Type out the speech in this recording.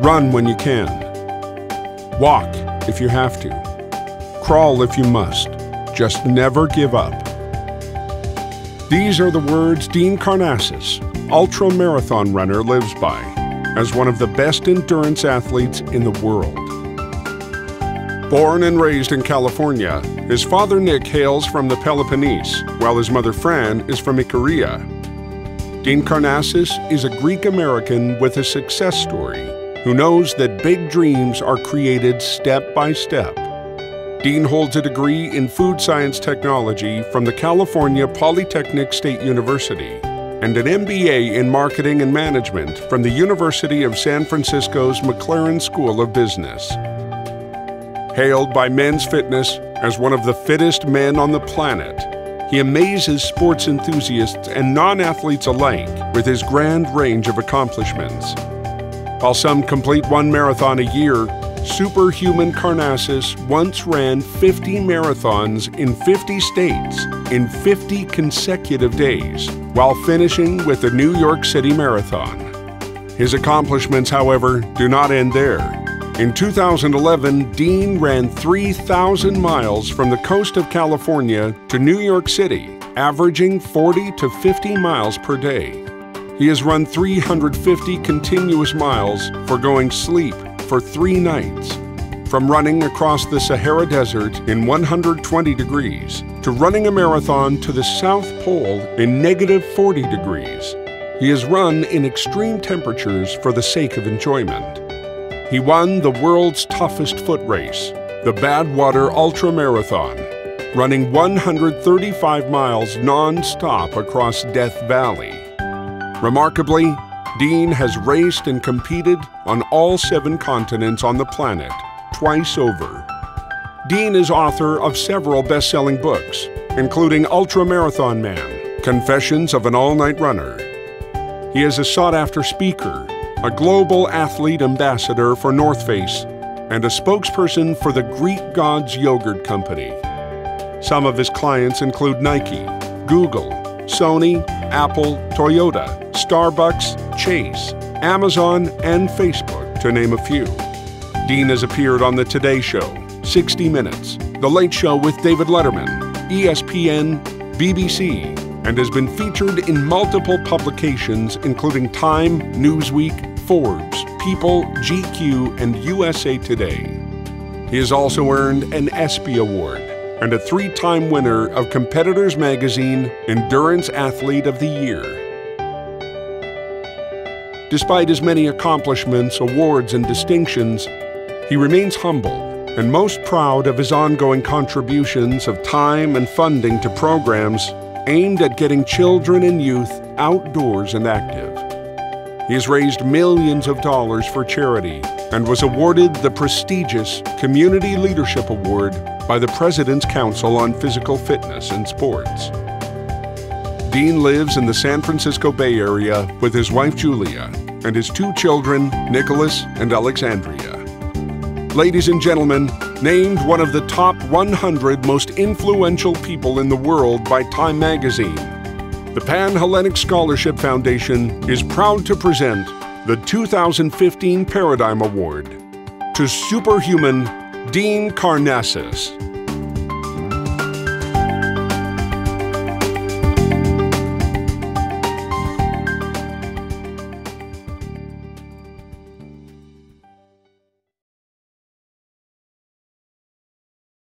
Run when you can. Walk if you have to. Crawl if you must. Just never give up. These are the words Dean Karnazes, ultra marathon runner, lives by as one of the best endurance athletes in the world. Born and raised in California, his father Nick hails from the Peloponnese, while his mother Fran is from Ikaria. Dean Karnazes is a Greek American with a success story who knows that big dreams are created step by step. Dean holds a degree in food science technology from the California Polytechnic State University and an MBA in marketing and management from the University of San Francisco's McLaren School of Business. Hailed by Men's Fitness as one of the fittest men on the planet, he amazes sports enthusiasts and non athletes alike with his grand range of accomplishments. While some complete one marathon a year, Superhuman Karnazes once ran 50 marathons in 50 states in 50 consecutive days, while finishing with the New York City Marathon. His accomplishments, however, do not end there. In 2011, Dean ran 3,000 miles from the coast of California to New York City, averaging 40 to 50 miles per day. He has run 350 continuous miles, foregoing sleep for three nights. From running across the Sahara Desert in 120 degrees to running a marathon to the South Pole in negative 40 degrees, he has run in extreme temperatures for the sake of enjoyment. He won the world's toughest foot race, the Badwater Ultra Marathon, running 135 miles non-stop across Death Valley. Remarkably, Dean has raced and competed on all seven continents on the planet, twice over. Dean is author of several best-selling books, including Ultra Marathon Man, Confessions of an All-Night Runner. He is a sought-after speaker a global athlete ambassador for North Face, and a spokesperson for the Greek Gods Yogurt Company. Some of his clients include Nike, Google, Sony, Apple, Toyota, Starbucks, Chase, Amazon, and Facebook, to name a few. Dean has appeared on The Today Show, 60 Minutes, The Late Show with David Letterman, ESPN, BBC, and has been featured in multiple publications including Time, Newsweek, Forbes, People, GQ, and USA Today. He has also earned an ESPY Award and a three time winner of Competitors Magazine Endurance Athlete of the Year. Despite his many accomplishments, awards, and distinctions, he remains humble and most proud of his ongoing contributions of time and funding to programs aimed at getting children and youth outdoors and active. He has raised millions of dollars for charity and was awarded the prestigious Community Leadership Award by the President's Council on Physical Fitness and Sports. Dean lives in the San Francisco Bay Area with his wife Julia and his two children, Nicholas and Alexandria. Ladies and gentlemen, named one of the top 100 most influential people in the world by Time magazine. The Pan Hellenic Scholarship Foundation is proud to present the 2015 Paradigm Award to superhuman Dean Karnazes.